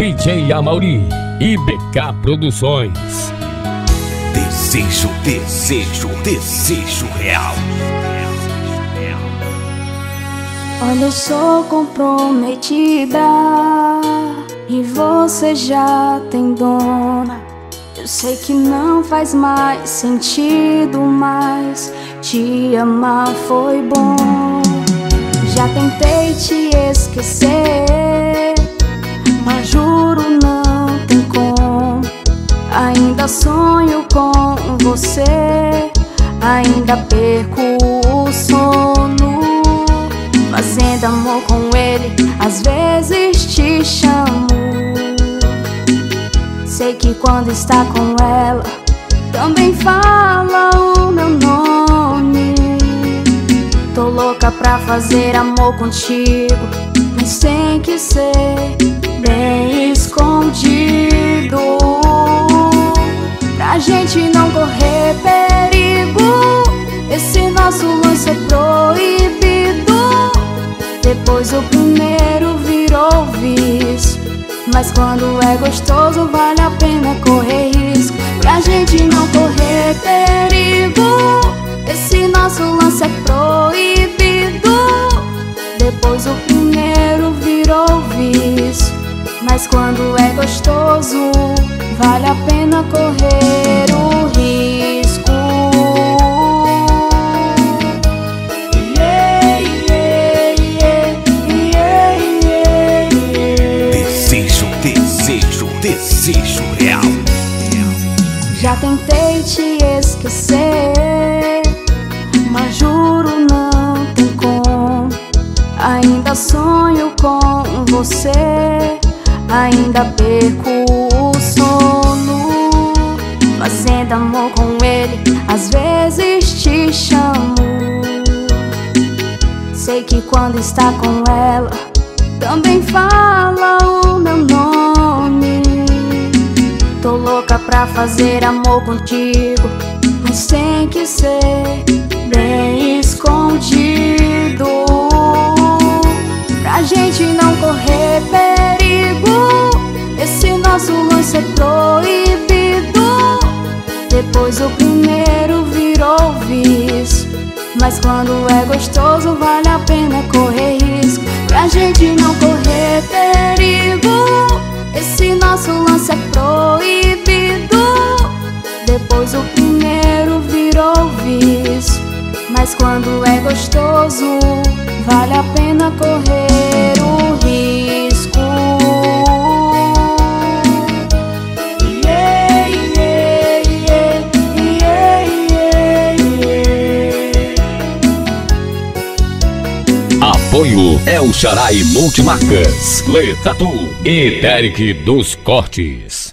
DJ Amauri e BK Produções. Desejo, desejo, desejo real. Olha, eu sou comprometida e você já tem dona. Eu sei que não faz mais sentido, mas te amar foi bom. Já tentei te esquecer, Ainda sonho com você, ainda perco o sono. Fazendo amor com ele, às vezes te chamo. Sei que quando está com ela, também fala o meu nome. Tô louca pra fazer amor contigo, mas tem que ser não correr perigo, esse nosso lance é proibido. Depois o primeiro virou vício. Mas quando é gostoso, vale a pena correr Mas quando é gostoso, vale a pena correr o risco. Yeah, yeah, yeah. Desejo, desejo, desejo real. Já tentei te esquecer, mas juro perco o sono. Fazendo amor com ele, às vezes te chamo. Sei que quando está com ela, também fala o meu nome. Tô louca pra fazer amor contigo, mas tem que ser proibido. Depois o primeiro virou vício. Mas quando é gostoso, vale a pena correr risco. Pra gente não correr perigo. Esse nosso lance é proibido. Depois o primeiro virou vício. Mas quando é gostoso, vale a pena correr o Apoio El Charai Multimarcas, Le Tatu e Derek dos Cortes.